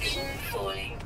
Section falling.